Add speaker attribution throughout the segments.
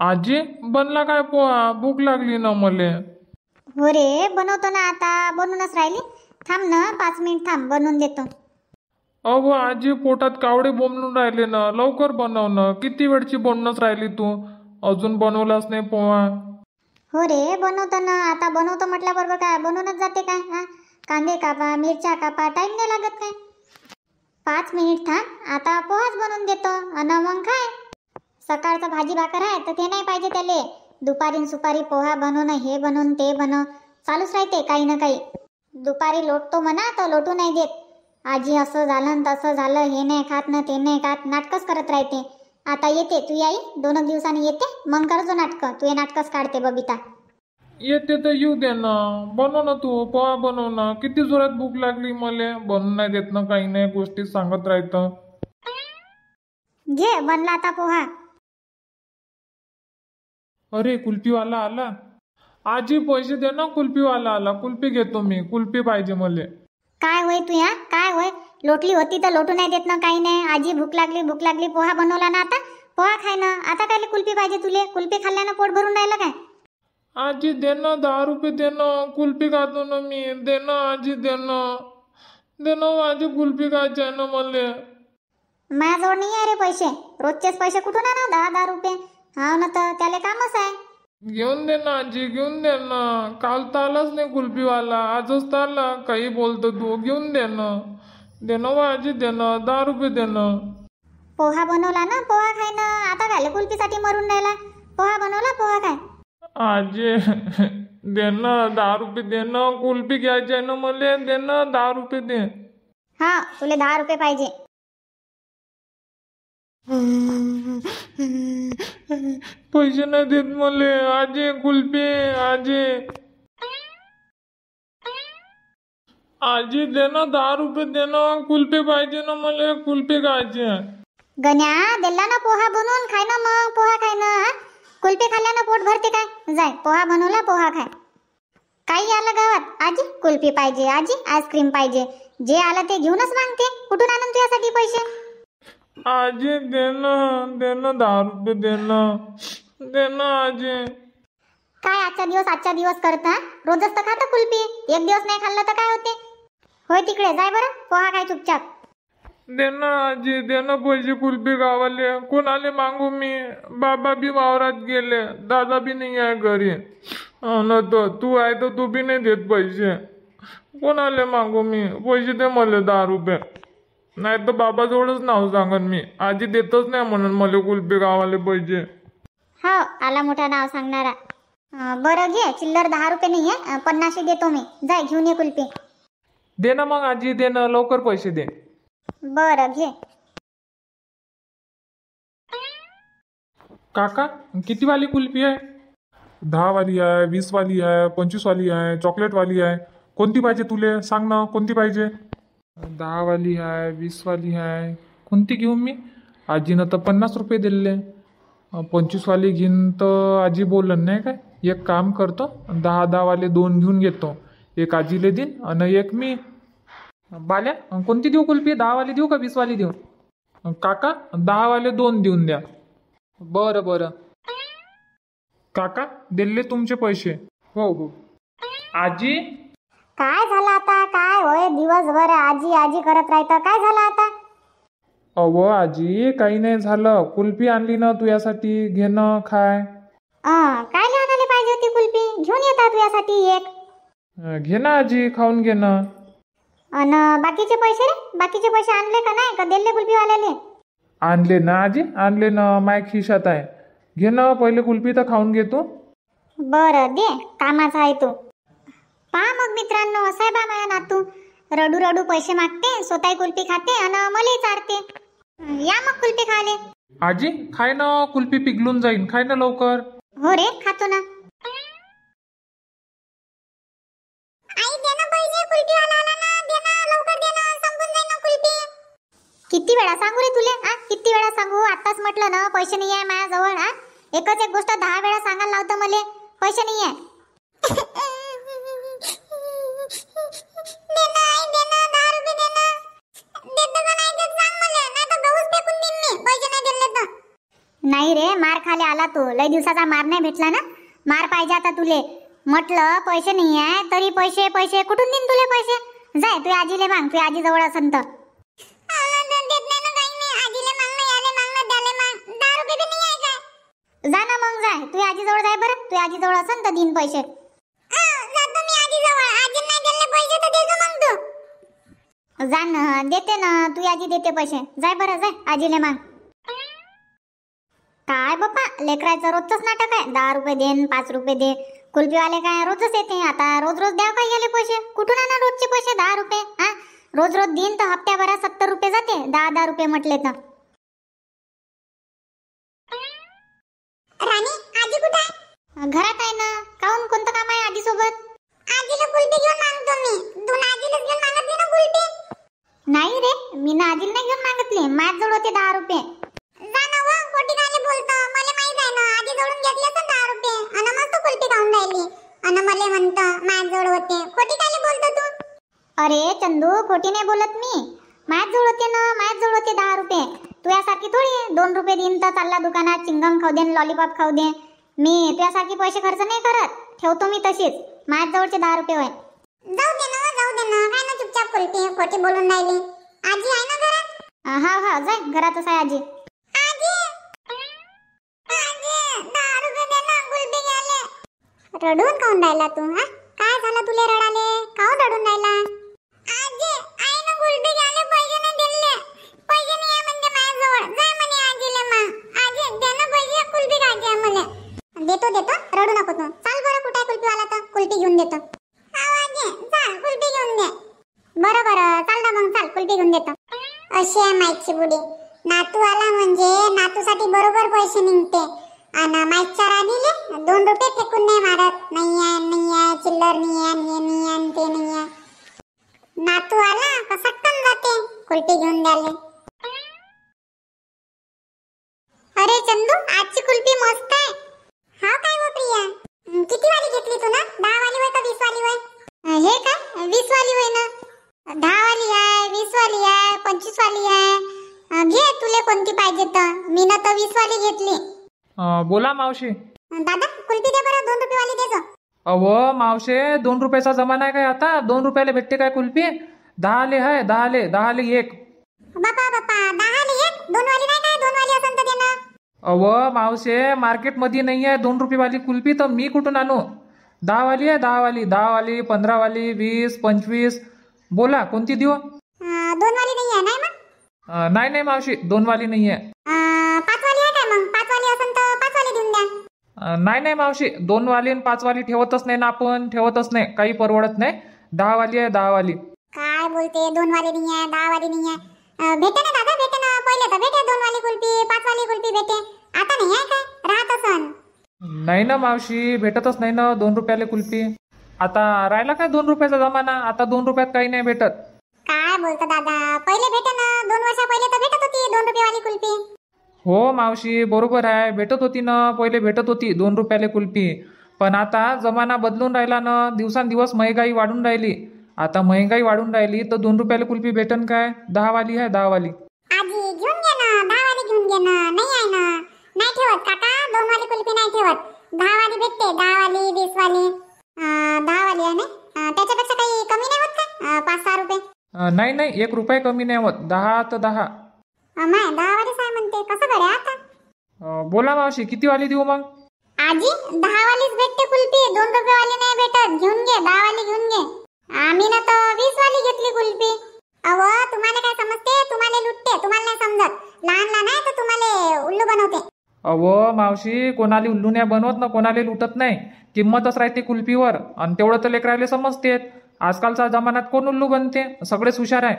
Speaker 1: आजी बनला काय पोहा? भूक लागली ना मले.
Speaker 2: हो रे बनवतो ना आता. बनवूनच राहिली. थांब ना पाच मिनिट थांब बनवून देतो.
Speaker 1: अहो आजी पोटात कावडे बोंबलून राहिले ना. लवकर बनव ना. किती वेळची बनवूनच राहिली तू? अजून बनवलाच नाही पोहा?
Speaker 2: हो रे बनवतो ना. आता बनवतो म्हटल्याबरोबर काय? बनवूनच जाते काय? हा? कांदे कापा मिरच्या कापा. टाइम नाही लागत काय? पाच मिनिट थांब. आता पोहाच बनवून देतो. अन मग काय? सकाळचं भाजी भाकर आहे तर ते नाही पाहिजे त्याले. दुपारी सुपारी पोहा बनवणं हे बनवून ते बनव चालूच राहते काही ना काही. दुपारी लोटतो म्हणा तर लोटू नाही देत. आजी असं झालं तसं झालं हे नाही खात ना ते नाही खात नाटकच करत राहते. आता येते तू आई दोन दिवसांनी येते मग करजो नाटकं. तू हे नाटकच काढते बबिता.
Speaker 1: येते तर येऊ दे ना. बनव ना तू पोहा बनव ना. किती जोरात भूक लागली मले. बनवून नाही देत ना काही नाही गोष्टी सांगत राहतं.
Speaker 2: घे बनला आता पोहा.
Speaker 1: अरे कुल्फीवाला आला. आजी पैसे दे ना कुल्फीवाला आला. कुल्फी घेतो मी. कुल्फी पाहिजे मले.
Speaker 2: काय होय तू या काय होय? लोटली होती तर लोटू नाही देत ना काही नाही. आजी भूक लागली भूक लागली. पोहा बनवला ना आता? पोहा खाय ना. आता काय कुल्फी पाहिजे तुले? कुल्फी खाल्ल्यानं पोट भरून राहिलं काय?
Speaker 1: आजी दे ना दहा रुपये दे ना. कुल्फी खातो ना मी. दे ना आजी दे ना. दे ना आजी कुल्फी खायची आहे ना मले.
Speaker 2: माझ्याजवळ नाही आहे रे पैसे. रोजचेच पैसे कुठून आणा? दहा दहा रुपये. हा ना तर त्याला कामच आहे.
Speaker 1: घेऊन दे ना आजी घेऊन दे ना. काल तर आलाच नाही कुल्फीवाला. आजच तर आला. काही बोलतो तू घेऊन दे ना. दे ना वा आजी दे ना. दहा रुपये दे ना.
Speaker 2: पोहा बनवला ना पोहा खाय ना. आता काय कुल्फीसाठी मरून राहिला. पोहा बनवला पोहा खाय.
Speaker 1: आजी दे ना दहा रुपये दे ना. कुल्फी घ्यायची आहे ना मले दे ना दहा रुपये दे.
Speaker 2: हा तुले दहा रुपये पाहिजे.
Speaker 1: पैसे नाही देत मले. आजे कुल्फी आजे. आजी दे ना दहा रुपये दे ना. कुल्फी पाहिजे ना मला. कुल्फी खायचे
Speaker 2: गण्या दिला ना पोहा बनवून. खाय ना मग पोहा खाय ना हा? कुल्फी खाल्ल्यानं पोट भरते काय? जाय पोहा बनवला पोहा खाय. काही आलं गावात? आजी कुल्फी पाहिजे आजी आईस्क्रीम पाहिजे. जे आलं ते घेऊनच मागते. कुठून आणून तुझ्यासाठी पैसे?
Speaker 1: आजी दे ना दे ना दहा रुपये दे ना दे ना आजी.
Speaker 2: काय आजचा दिवस आजचा दिवस करता रोजच तर खाता कुल्फी. एक दिवस नाही खाल्लं तर काय होते? होय तिकडे जाय बरं. पोहा काय चुपचाप.
Speaker 1: दे ना आजी दे ना पैसे कुल्फी गावाले. कोणाले मागू मी? बाबा बी वावरात गेले. दादा बी नाही आहे घरी. तर तू आहे तर तू बी नाही देत पैसे. कोणाले मागू मी? पैसे दे मला दहा रुपये. नाही तर बाबाजवळच नाव सांगन मी. आजी देतच नाही म्हणून मला कुल्फी गावाले पैसे.
Speaker 2: हो आला मोठा नाव सांगणारा. अं, बरं घे चिल्लर दहा रुपये नाही आहे पन्नासशे देतो मी. जाय घेऊन ये कुल्फी
Speaker 1: दे ना मग आजी दे ना लवकर पैसे दे.
Speaker 2: बरं घे.
Speaker 1: काका किती वाली कुल्फी आहे? दहा वाली आहे वीस वाली आहे पंचवीस वाली आहे चॉकलेट वाली आहे. कोणती पाहिजे तुले? सांग ना कोणती पाहिजे? दहावाली आहे वीसवाली आहे कोणती घेऊ मी? आजीनं तर पन्नास रुपये दिले पंचवीसवाली घेईन तर आजी बोलन नाही काय एक काम करतो दहा दहावाले दोन घेऊन घेतो. एक आजीले देईन आणि एक मी. बाल्या कोणती देऊ कुल्फी? दहावाली देऊ का वीसवाली देऊ? काका दहावाले दोन देऊन द्या. बरं बरं. काका दिले तुमचे पैसे. हो हो. आजी
Speaker 2: काय झालं आता? काय होय? दिवसभर आजी आजी करत राहतं. काय झालं आता?
Speaker 1: अव आजी काही नाही झालं. कुल्फी आणली ना तू यासाठी घे ना खाय.
Speaker 2: अं, काय लिहायला पाहिजे होती कुल्फी? घेऊन येतात यासाठी एक.
Speaker 1: अं, घे ना आजी खाऊन घे ना.
Speaker 2: अन बाकीचे पैसे रे? बाकीचे पैसे आणले का नाही? का दिले कुल्फीवाल्याले?
Speaker 1: आणले ना आजी आणले ना. माय खिशात आहे. घे ना पहिले कुल्फी तर खाऊन घे तू.
Speaker 2: बरं दे. कामाचा आहे तू. पहा मग मित्रांनो असं आहे बा माझ्या नातू. रडू रडू पैसे मागते स्वतः कुल्फी खाते आणि मलाही चारते. या मग कुल्फी खाले
Speaker 1: आजी खाय ना कुल्फी पिघलून जाईन. खाय ना लवकर.
Speaker 2: हो रे खातो ना. आई दे ना पैसे कुल्फी वाला आला ना दे ना लवकर दे ना संपून जाईल ना कुल्फी. किती वेळा सांगू रे तुले आ किती वेळा सांगू? आताच म्हटलं ना पैसे नाही आहे माझ्याजवळ आ एकच एक गोष्ट दहा वेळा सांगायला लावतं मले. पैसे नाही आहे नाही रे मार
Speaker 3: खाले आला तू. लय दिवसाचा मार नाही भेटला ना? मार पाहिजे आता तुले. म्हटलं पैसे नाही आहे तरी पैसे पैसे. कुठून देईन तुले पैसे? जाय तू आजीले मांग तू आजी जवळ असन तर. जा ना मग जाय. तू आजी जवळ जाय बरं. तू आजी जवळ असन तर दिन पैसे. जा ना देते ना. तू आजी देते पैसे. जाय बरं जाय. आजीले मांग. काय बाप्पा? लेकरायचं रोजच नाटक आहे. दहा रुपये देन पाच रुपये दे. कुल्फीवाले काय रोजच येते? आता रोज रोज द्याव काय गेले पैसे? कुठून आणा रोजचे पैसे? दहा रुपये हा? रोज रोज देईन तर हप्त्याभरात सत्तर रुपये जाते. दहा दहा रुपये म्हटले तर. राणी आजी कुठे आहे? घरात आहे ना. काहून? कोणतं काम आहे आजी सोबत आजीला कुल्फी घेऊन मागतो मी. दोन घेऊन मागतली ना कुल्फी नाही रे मी ना आजीला नाही घेऊन मागितली माझ जवळ होते दहा रुपये. मला म्हणतो होते. खोटी काय बोलतो तू? अरे चंदू खोटी नाही बोलत मी. माझ जवळ होते ना माझ जवळ होते दहा रुपये. तू यासारखी थोडी दोन रुपये देईन तर चालला दुकानात चिंगम खाऊ दे लॉलीपॉप खाऊ दे. मी तुझ्यासारखी पैसे खर्च नाही करत. ठेवतो मी तशीच. माझ्या जवळचे दहा रुपये होय. जाऊ दे ना जाऊ दे ना. काय ना चुपचाप कुल्फी खोटी बोलून राहिली. आजी आहे ना घरात? हा हा जाय. घरातच आहे आजी आजी दहा रुपये दे ना कुल्फी घ्यायला रडून काऊन राहिला तू हा? काय झालं तुले रडाले? काऊन रडून राहिला? आजी आई ना कुल्फी घ्यायला पैसे नाही दिले. पैसे नाही आहे म्हणजे माझ्याजवळ. जाय म्हणे आजीले मग आजी दे ना पैसे कुल्फी खायची आहे देतो देतो. रडू नको तू. चाल बरं कुठे कुल्फी वाला तर? कुल्फी घेऊन देतो. आव आजी चाल कुल्फी घेऊन दे. बरं बरं. चाल ना मग चाल. कुल्फी घेऊन देतो. अशी आहे माईची बुडी. नातू आला म्हणजे नातूसाठी बरोबर पैसे निघते. आणि माईकच्या राणीले दोन रुपये फेकून नाही मारत. नाही आहे नाही आहे चिल्लर नाही आहे हे नाही आहे ते नाही आहे नातू आला का सटकन जाते? कुल्फी घेऊन द्याले. अरे चंदू आजची कुल्फी मस्त आहे. हा काय हो प्रिया? किती वाली घेतली तू ना? दहा वाली होय का वीस वाली होय हे काय? वीस वाली होय ना? दहा वाली आहे वीस वाली आहे पंचवीस वाली आहे घे तुले कोणती पाहिजे तर. मी ना तर वीस वाली घेतली.
Speaker 1: अं, बोला मावशी.
Speaker 3: दादा कुल्फी दे बरं दोन रुपये वाली दे जो.
Speaker 1: अव मावशे दोन रुपयाचा जमाना आहे काय आता? दोन रुपयाला भेटते काय कुल्फी दहाले आहे दहाले दहाले एक.
Speaker 3: बापा बापा दहा आली एक? दोन वाली नाही काय? दोन वाली असेल तर दे ना
Speaker 1: अव मावशे मार्केटमध्ये नाही आहे दोन रुपयेवाली कुल्फी तर मी कुठून आणू? दहावाली आहे दहावाली दहावाली पंधरावाली वीस पंचवीस. बोला कोणती देऊ?
Speaker 3: अं, दोन वाली नाही आहे नाही मग?
Speaker 1: अं, नाही नाही मावशी दोनवाली नाही आहे. नाही नाही मावशी. दोनवाली आणि पाचवाली ठेवतच नाही ना आपण. ठेवतच नाही. काही परवडत नाही. दहावाली आहे दहावाली.
Speaker 3: काय बोलते? दोन वाली नाही आहे दहा वाली नाही आहे. भेटे ना दादा भेटे ना. पहिले तर भेटे दोन वाली कुल्फी पाच वाली कुल्फी भेटे. आता नाही आहे काय? राहत असन.
Speaker 1: नाही ना मावशी. भेटतच नाही ना दोन रुपयाले कुल्फी. आता राहिला काय दोन रुपयाचा जमाना? आता दोन रुपयात काही नाही भेटत.
Speaker 3: काय बोलतो दादा? पहिले भेटे ना. दोन वर्षा पहिले तर भेटत होती दोन रुपये वाली कुल्फी.
Speaker 1: हो मावशी बरोबर आहे. भेटत होती ना पहिले भेटत होती दोन रुपयाले कुल्फी. पण आता जमाना बदलून राहिला ना दिवसांदिवस महागाई वाढून राहिली. आता महागाई वाढून राहिली तर दोन रुपयाला कुल्फी भेटन काय? दहावाली आहे दहावाली.
Speaker 3: आजी घेऊन घे ना दहा वाली घेऊन घे ना. नाही आहे ना. नाही ठेवत काका. दोन वाली कुल्फी नाही ठेवत. दहा वाली भेटते आहे ना? त्याच्यापेक्षा काही कमी नाही होत का? अं, पाच सहा रुपये.
Speaker 1: अं, नाही नाही एक रुपये कमी नाही होत. दहा तर दहा.
Speaker 3: दहा वाली काय म्हणते कसं गड्या आता
Speaker 1: अं, बोला मावशी किती वाली देऊ मग?
Speaker 3: आजी दहा वालीच भेटते कुल्फी. दोन रुपये वाली नाही भेटत. घेऊन घे दहा वाली घेऊन घे. आम्ही ना तर वीस वाली घेतली कुल्फी. अव तुम्हाला काय समजते? तुम्हाला लुटते तुम्हाला नाही समजत. लहान लहान आहे तर तुम्हाला उल्लू बनवते.
Speaker 1: अहो मावशी कोणाला उल्लू नाही बनवत ना कोणाला लुटत नाही. किंमतच राहते कुल्फीवर. आणि तेवढं तर लेकरायला समजते आजकालच्या जमान्यात कोण उल्लू बनते? सगळेच हुशार आहे.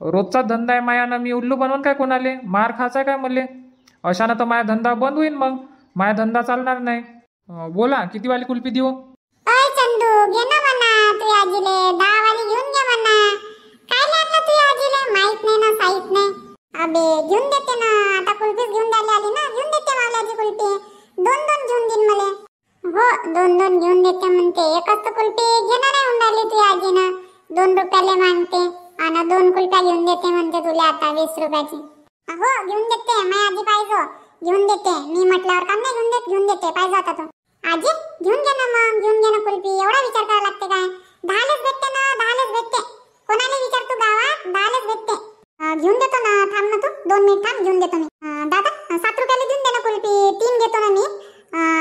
Speaker 1: रोजचा धंदा आहे मायानं. मी उल्लू बनवून काय कोणाले? मार खायचा काय मले? अशानं तर माझा धंदा बंद होईल मग. माझा धंदा चालणार नाही. अं, बोला किती वाली कुल्फी देऊ?
Speaker 3: अय चंदू घे ना म्हणा तू आजीले. दहा वाली घेऊन घे म्हणा. काय लागलं तू आजीले? माहीत नाही ना साहित नाही. अबे घेऊन देते ना. आता कुल्फीच घेऊन द्यायला आली ना. घेऊन देते मावल्याची कुल्फी. दोन दोन घेऊन देईन मले. हो दोन दोन घेऊन देते म्हणते. एकच तर कुल्फी घेणार नाही होऊन राहिली तू आजीनं. दोन रुपयाले मागते. आणि दोन कुल्फ्या घेऊन देते म्हणते तुला आता वीस रुपयाची. हो घेऊन देते माझी आजी पाहिजे. घेऊन देते. मी म्हटल्यावर काम नाही घेऊन देत घेऊन देते. पाहिजे आता तो. आजी घेऊन घे ना मग घेऊन घे ना कुल्फी. एवढा विचार करावा लागते काय? दहालेच भेटते ना दहालेच भेटते. कोणाला विचार तू गावात? दहालेच भेटते. घेऊन देतो ना थांब ना तू. दोन मिनिट थांब घेऊन देतो मी. दादा सात रुपयाला देऊन दे ना कुल्फी. तीन घेतो ना मी.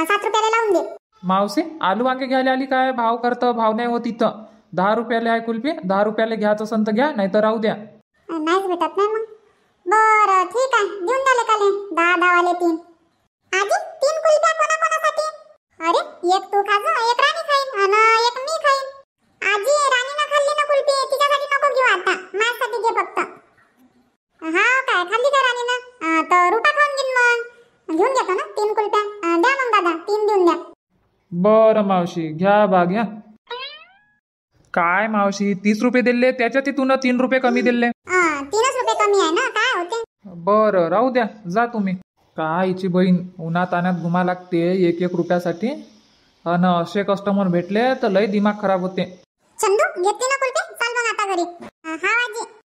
Speaker 3: सात रुपयाला लावून दे.
Speaker 1: मावशी आलू वांगे घ्यायला आली काय? भाव करतं भाव नाही होत इथं. दहा रुपयाला आहे कुल्फी. दहा रुपयाला घ्यायचं असेल तर घ्या नाही तर राहू द्या.
Speaker 3: अं, नाहीच भेटत नाही मग. बरं ठीक आहे. देऊन द्या लेकाले. दहा दहावाले तीन. आजी तीन कुल्फ्या कोणा कोणासाठी? अरे एक तू खाजो एक राणी खाईन आणि एक मी खाईन. आजी राणीनं खाल्ली ना कुल्फी तिच्यासाठी नको घेऊ आता. माझ्यासाठी घे फक्त. हा काय खाल्ली का राणीनं? तर रुपा खाऊन घेईन मग. घेऊन घेतो ना तीन कुल्फ्या द्या मग दादा तीन देऊन द्या.
Speaker 1: बरं मावशी घ्या बा घ्या काय मावशी तीस रुपये दिले त्याच्यात तू तीन रुपये कमी दिले.
Speaker 3: रुपये कमी आहे ना काय होते?
Speaker 1: बरं राहू द्या जा तुम्ही. काय हिची बहीण उन्हात आणत घुमा लागते एक एक रुपयासाठी. आणि असे कस्टमर भेटले तर लय दिमाग खराब होते.
Speaker 3: चंदू घेतली ना कुल्फी? चाल मग आता